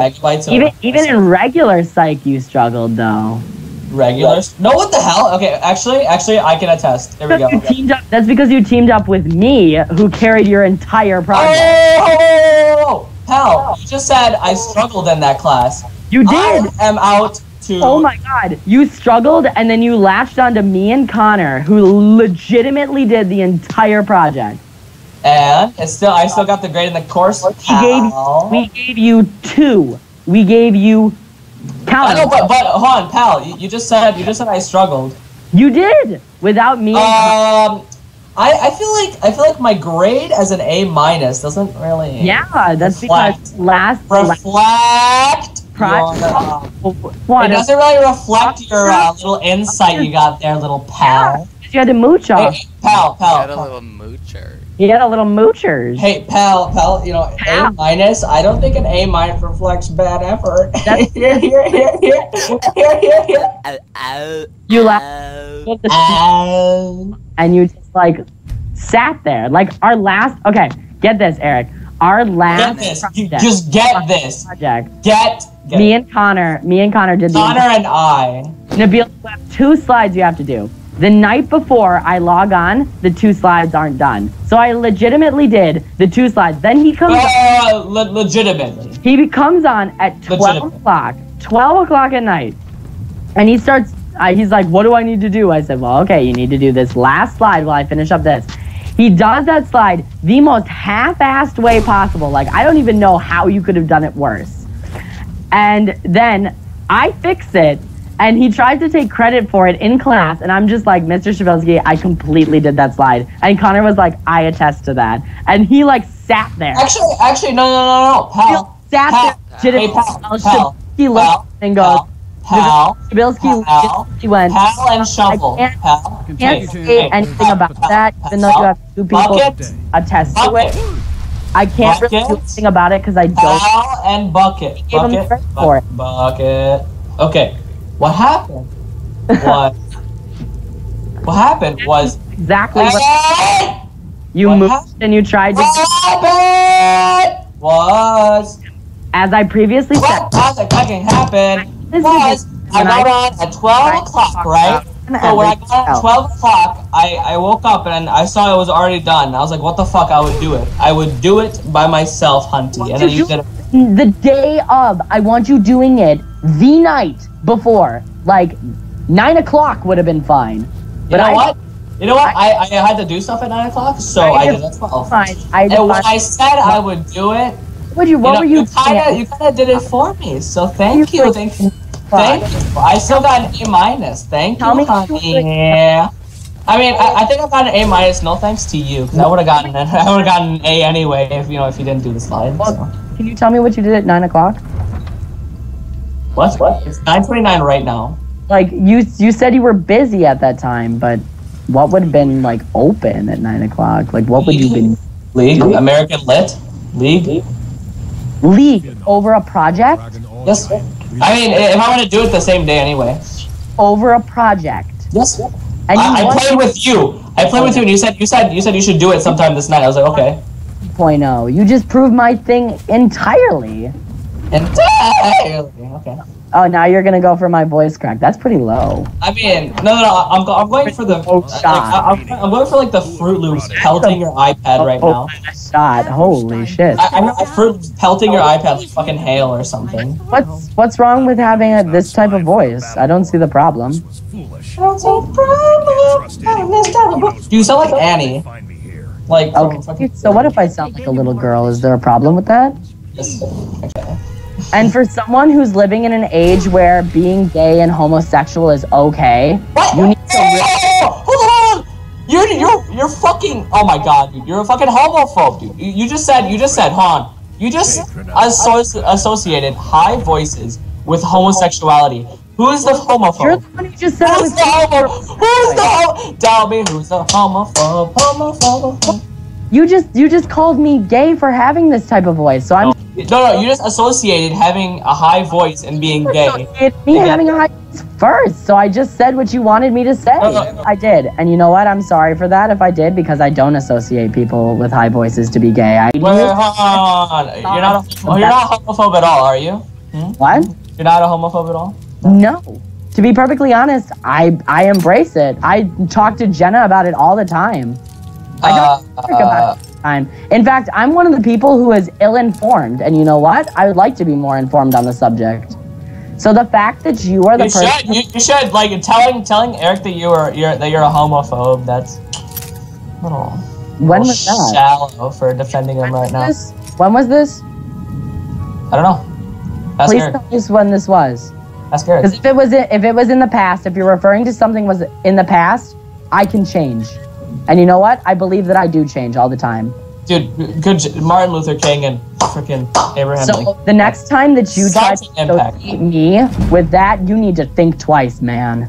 megabytes Even even in regular psych, you struggled though. regulars. No, what the hell? Okay, actually, actually, I can attest. There we go. You teamed up, that's because you teamed up with me, who carried your entire oh, project. Oh, hell! You just said I struggled in that class. you did. I am out to. Oh my god, you struggled and then you latched onto me and Connor, who legitimately did the entire project. And it's still, I still got the grade in the course. We gave, we gave you two. We gave you. I know, but, but hold on, pal. You, you just said you just said I struggled. You did without me. Um, I, I feel like I feel like my grade as an A minus doesn't really yeah, that's reflect. because last. last reflect. Your, uh, it doesn't really reflect your uh, little insight you got there, little pal. You had to mooch off. Hey, pal, pal, had a pal. little moocher. You had a little moochers. Hey, pal, pal, you know, A minus, I don't think an A minus reflects bad effort. That's- here, here, here, here, here, here, here. Ow, ow, You laughed ow. at the Ow. and you just like sat there. Like our last. Okay, get this, Eric. Our last. Get last this. You project, just get this. project. Get, get Me and Connor. Me and Connor did the. Connor and I. Nabil, you have two slides you have to do. The night before I log on, the two slides aren't done. So I legitimately did the two slides. Then he comes. Uh, le- legitimately. He comes on at 12 o'clock, 12 o'clock at night, and he starts, uh, he's like, What do I need to do? I said, Well, okay, you need to do this last slide while I finish up this. He does that slide the most half assed way possible. Like, I don't even know how you could have done it worse. And then I fix it, and he tries to take credit for it in class, and I'm just like, Mr. Shabilsky, I completely did that slide. And Connor was like, I attest to that. And he like sat there. Actually, actually, no, no, no, no, pal. sat Pal. there, legitimately, Hey, pal, while pal, Shabilsky looked pal, and goes, Pal, Shabilsky pal, he went, pal, and shuffle. I can't- Pal, can't Hey, say hey, anything pal, about pal, that, even though you pal, have two people Bucket, attest to it. bucket, I can't really do Bucket. anything about it because I don't. pal, and bucket. gave him Bucket, credit bu- for it. bucket. Okay, what happened was, what happened was, exactly what you what moved happened? and you tried to, what happened was, as I previously said. what fucking happened was, I got on at 12 o'clock, right? So when I got at 12 o'clock, I, I woke up and I saw it was already done. I was like, what the fuck? I would do it. I would do it by myself, Hunty. And then you did it. The day of. I want you doing it the night before. Like nine o'clock would have been fine. You But know I- what? You know what? I, I had to do stuff at 9 o'clock, so I, I did it at 12. Fine. I And when I said I would do it, What you? you, What know, were you? you kind of you kind of did it for me. So thank You you, thank you, thank you. I still got an A minus. Thank Tell you, honey. you Yeah. I mean, I, I think I got an A minus. No thanks to you, because I would have gotten I would have gotten an A anyway if you know if you didn't do the slide. So. Can you tell me what you did at nine o'clock? What? What? It's 9:29 right now. Like you, you said you were busy at that time, but what would have been like open at nine o'clock? Like what would you been League, American Lit, League. league over a project? Yes. I mean, if I want to do it the same day anyway. Over a project. Yes. And I, you I want played with you. I played with you, and you said you said you said you should do it sometime this night. I was like, okay. 2.0. You just proved my thing entirely. Entirely. Okay. Oh, now you're gonna go for my voice crack. That's pretty low. I mean, no, no, no. I'm, go- I'm going for the. Oh, Like. I, I'm, I'm going for like the Froot Loops pelting your iPad right oh, now. Oh, shot. Holy shit. I, I'm not Froot Loops pelting your iPad like fucking hail or something. What's what's wrong with having a, this type of voice? I don't see the problem. Do you sound like Annie. Like. Oh. Okay. fucking- So what if I sound like a little girl? Is there a problem with that? Yes. Okay. And for someone who's living in an age where being gay and homosexual is okay, What? you need to re- Oh, hold on. You're you're you're fucking. Oh my god, dude. You're a fucking homophobe, dude. You, you just said you just said, hon. You just asso- associated high voices with homosexuality. Who's the You're homophobe? the one who just said Who's the homophobe? Who's the homo? Tell me who's the homophobe? Homophobe. You just you just called me gay for having this type of voice. So I'm No, no. You just associated having a high voice and being gay. It's me having a high voice first. So I just said what you wanted me to say. No, no, no. I did. And you know what? I'm sorry for that if I did because I don't associate people with high voices to be gay. I Wait, hold on. You're not. A, oh, you're not homophobe at all, are you? Hmm? What? You're not a homophobe at all. No. To be perfectly honest, I I embrace it. I talk to Jenna about it all the time. I don't Uh, talk about it all the time. In fact, I'm one of the people who is ill-informed, and you know what? I would like to be more informed on the subject. So the fact that you are the You person, should, you, you should like telling telling Eric that you are you're that you're a homophobe. That's a little, when little was that? shallow for defending him right now. This- When was this? I don't know. Ask Please Eric. tell us when this was. Ask Eric. Because if it was if it was in the past, if you're referring to something was in the past, I can change. And you know what? I believe that I do change all the time. Dude, good. Martin Luther King and freaking Abraham So Lincoln. the next time that you try to Such impact. associate me with that, you need to think twice, man.